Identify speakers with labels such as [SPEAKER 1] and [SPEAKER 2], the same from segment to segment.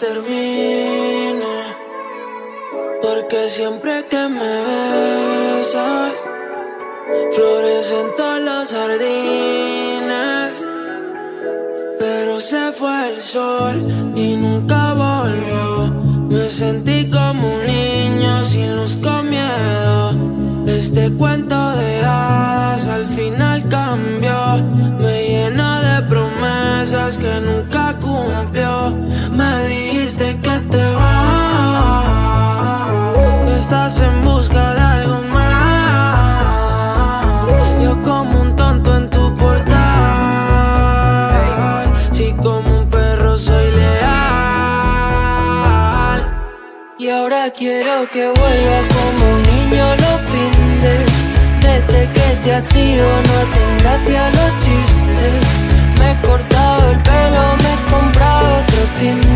[SPEAKER 1] termine. Porque siempre que me besas, florecen todas las jardines. Pero se fue el sol y nunca volvió. Me sentí como un niño sin luz con miedo. Este cuento de hadas al final cambió. Me llena de promesas que nunca Que vuelva como un niño los fines. Desde que te has ido no hacen gracia los chistes. Me he cortado el pelo, me he comprado otro timbre.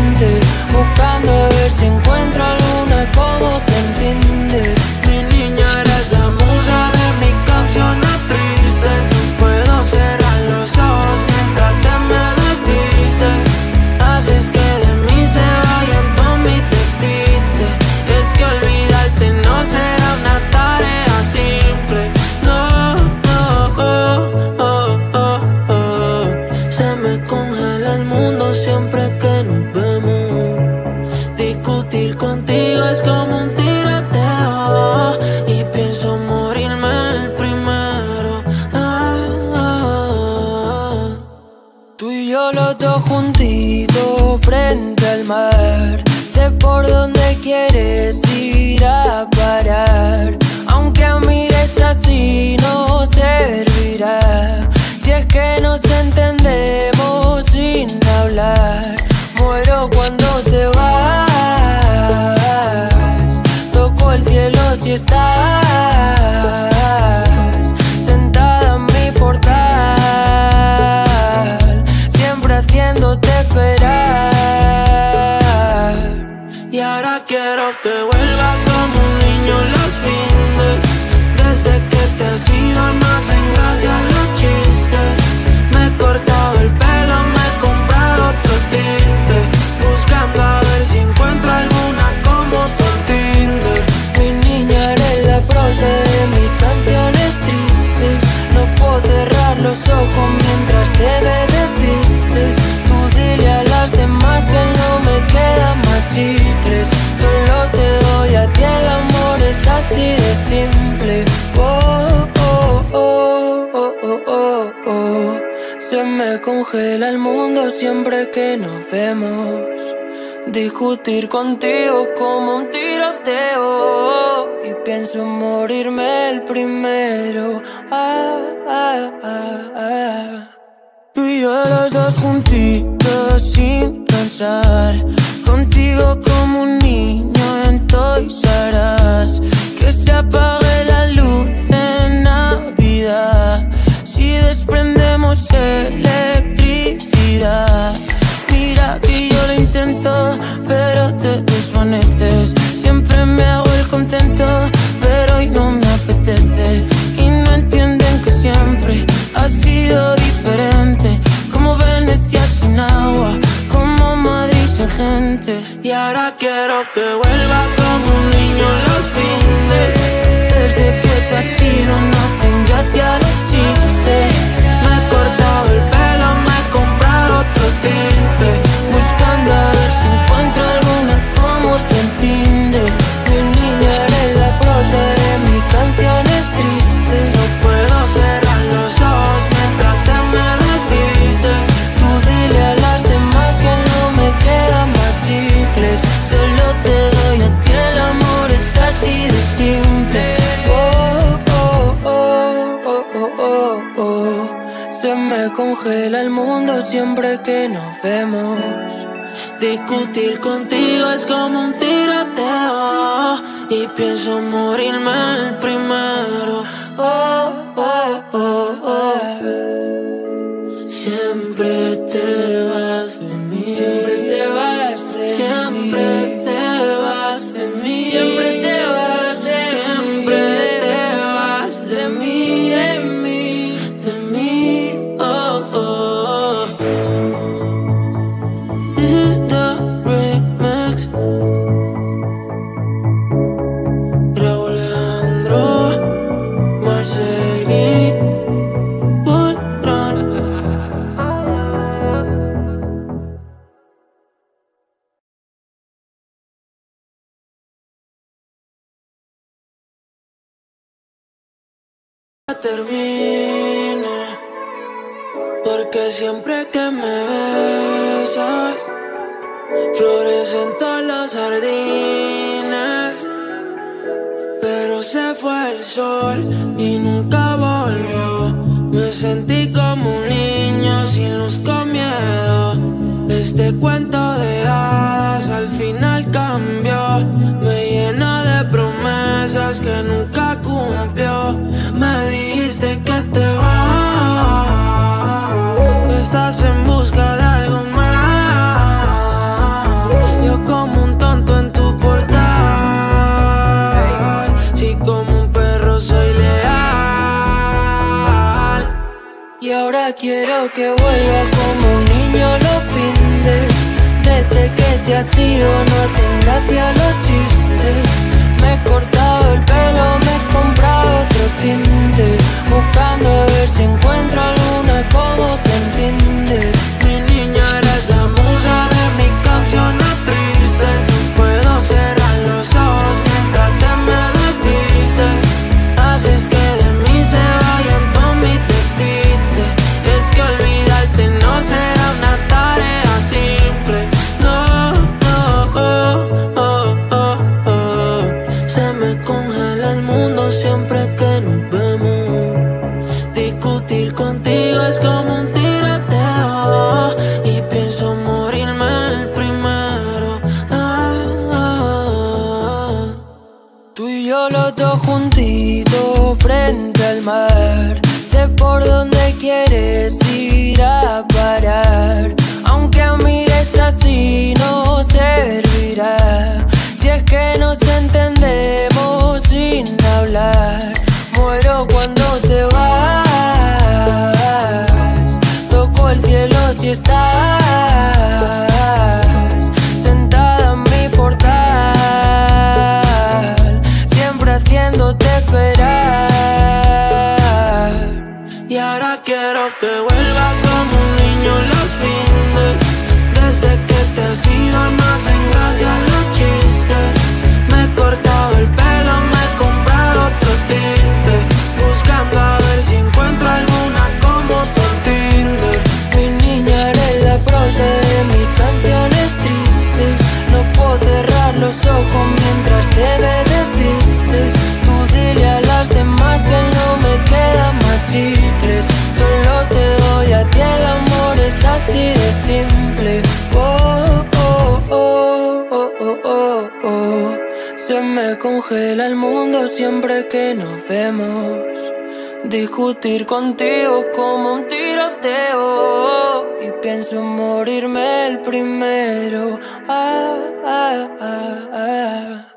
[SPEAKER 1] si estás. nos vemos. Discutir contigo como un tiroteo. Y pienso morirme el primero. Ah, ah, ah, ah, Tú y yo los dos juntitos sin pensar. Contigo como un niño en Toys Que se apague la luz en Navidad. Si desprendemos electricidad. the way. vemos. Discutir contigo es como un tiroteo y pienso morirme el primero. Oh, oh, oh, oh. Siempre te termine. Porque siempre que me besas, florecen todas las sardinas. Pero se fue el sol y nunca volvió. Me sentí como un niño sin luz con miedo. Este cuento de hadas al final cambió. Me llena de promesas que nunca te va. Estás en busca de algo más. Yo como un tonto en tu portal. Si sí, como un perro soy leal. Y ahora quiero que vuelva como un niño los fines. Desde que te has ido no hacen gracia los chistes. Me he cortado el pelo, me he comprado otro timbre ver si encuentro alguna como así estás. congela el mundo siempre que nos vemos. Discutir contigo como un tiroteo. Y pienso morirme el primero. Ah, ah, ah, ah,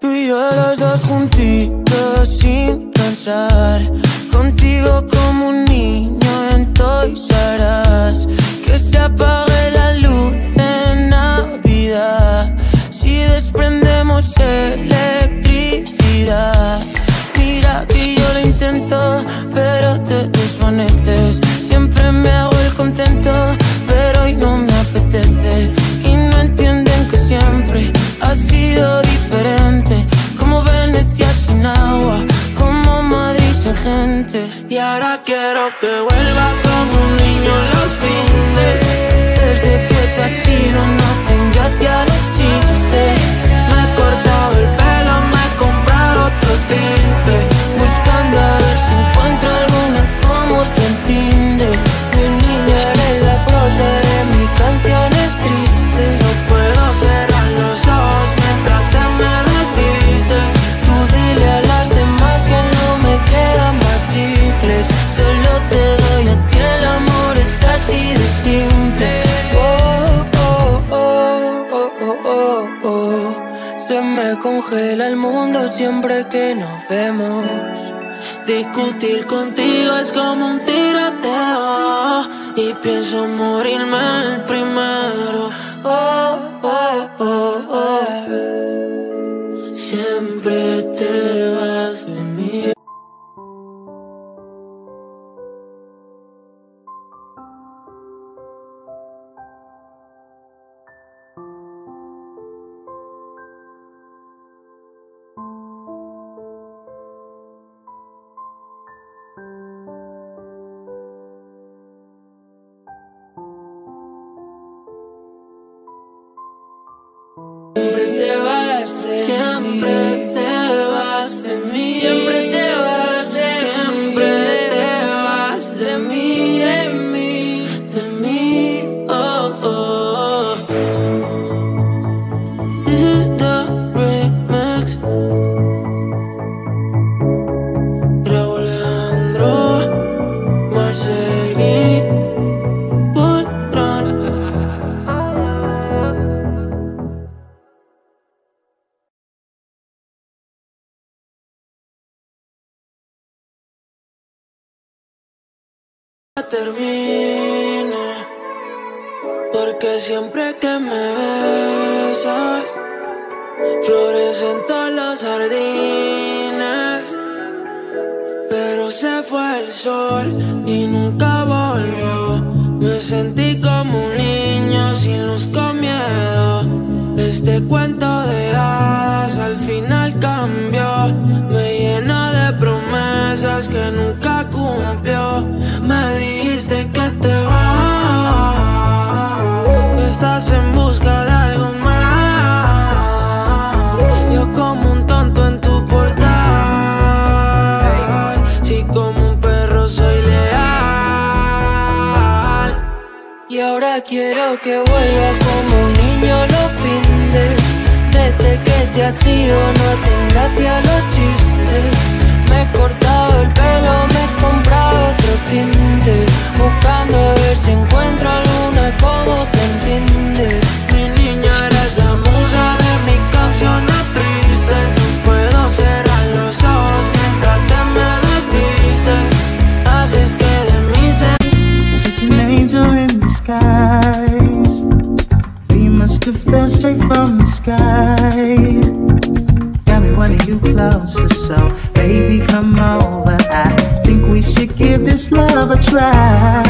[SPEAKER 1] Tú y yo los dos juntitos sin pensar. Contigo como un niño en Toys harás Que se apague la luz en Navidad. Si desprendemos el one if there's vemos. Discutir contigo es como un tiroteo y pienso morirme el primero. Oh, termine Porque siempre que me besas Florecen todas las sardinas Pero se fue el sol y nunca volvió. Me sentí como un niño sin luz con miedo. Este cuento Quiero que vuelva como un niño los fines. Desde que te has ido no hacen gracia los chistes. Me he cortado el pelo, me he comprado otro tinte. Buscando a ver si encuentro alguna como
[SPEAKER 2] fell straight from the sky. Got me wanting you closer, so baby, come over. I think we should give this love a try.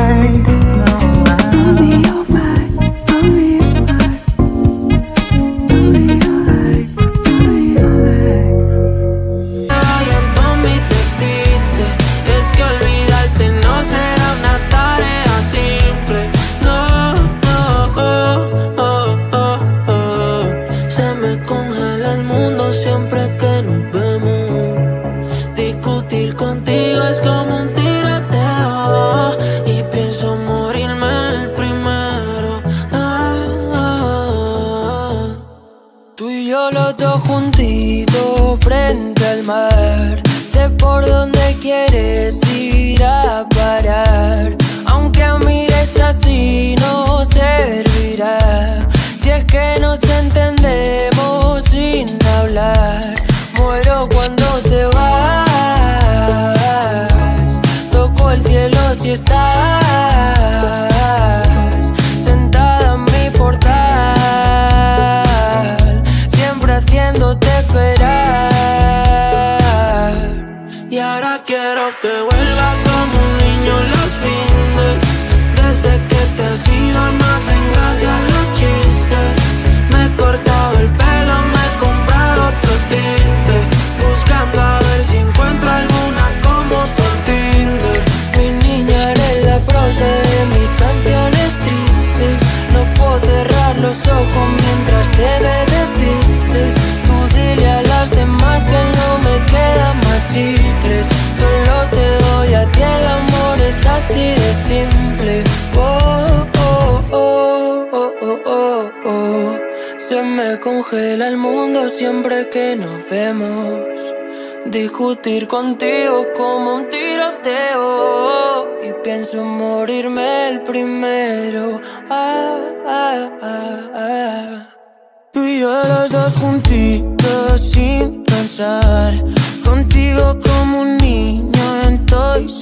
[SPEAKER 1] Así de simple. Oh, oh, oh, oh, oh, oh, oh. Se me congela el mundo siempre que nos vemos. Discutir contigo como un tiroteo. Y pienso morirme el primero. Ah, ah, ah, ah. Tú y yo los dos juntitos sin pensar. Contigo como un niño en Toys